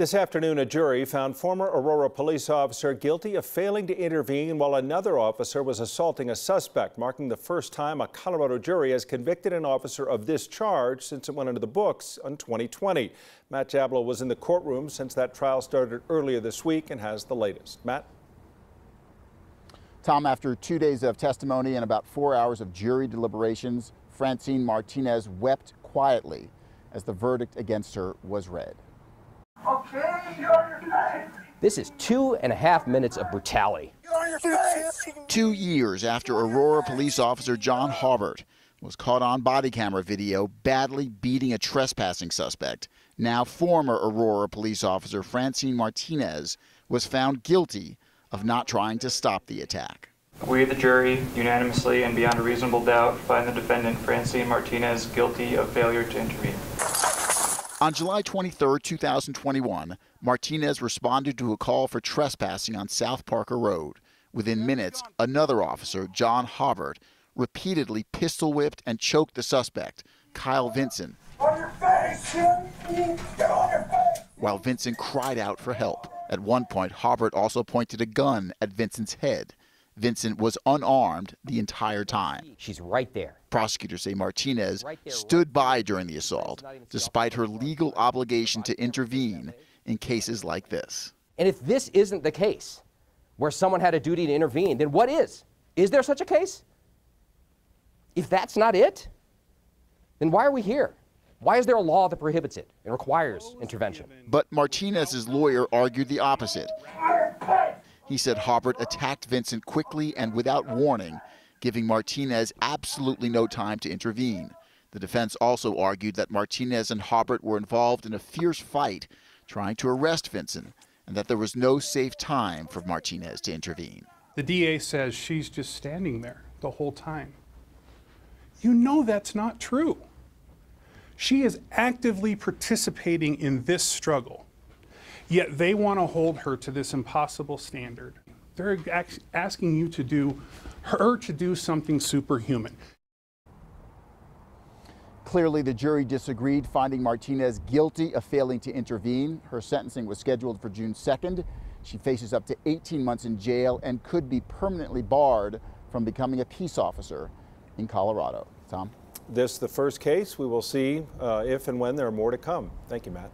This afternoon, a jury found former Aurora police officer guilty of failing to intervene while another officer was assaulting a suspect, marking the first time a Colorado jury has convicted an officer of this charge since it went into the books in 2020. Matt Jablow was in the courtroom since that trial started earlier this week and has the latest. Matt? Tom, after two days of testimony and about four hours of jury deliberations, Francine Martinez wept quietly as the verdict against her was read. This is two and a half minutes of brutality. Two years after Aurora police officer John Haubert was caught on body camera video badly beating a trespassing suspect, now former Aurora police officer Francine Martinez was found guilty of not trying to stop the attack. We, the jury, unanimously and beyond a reasonable doubt, find the defendant Francine Martinez guilty of failure to intervene. On July 23, 2021, Martinez responded to a call for trespassing on South Parker Road. Within minutes, another officer, John Haubert, repeatedly pistol whipped and choked the suspect, Kyle Vinson, while Vinson cried out for help. At one point, Haubert also pointed a gun at Vinson's head. Vinson was unarmed the entire time. She's right there. Prosecutors say Martinez stood by during the assault, despite her legal obligation to intervene in cases like this. And if this isn't the case, where someone had a duty to intervene, then what is? Is there such a case? If that's not it, then why are we here? Why is there a law that prohibits it and requires intervention? But Martinez's lawyer argued the opposite. He said Haubert attacked Vinson quickly and without warning, giving Martinez absolutely no time to intervene. The defense also argued that Martinez and Haubert were involved in a fierce fight trying to arrest Vinson and that there was no safe time for Martinez to intervene. The DA says she's just standing there the whole time. You know that's not true. She is actively participating in this struggle. Yet they want to hold her to this impossible standard. They're asking you to do, her to do something superhuman. Clearly, the jury disagreed, finding Martinez guilty of failing to intervene. Her sentencing was scheduled for June 2nd. She faces up to 18 months in jail and could be permanently barred from becoming a peace officer in Colorado. Tom? This the first case. We will see uh, if and when there are more to come. Thank you, Matt.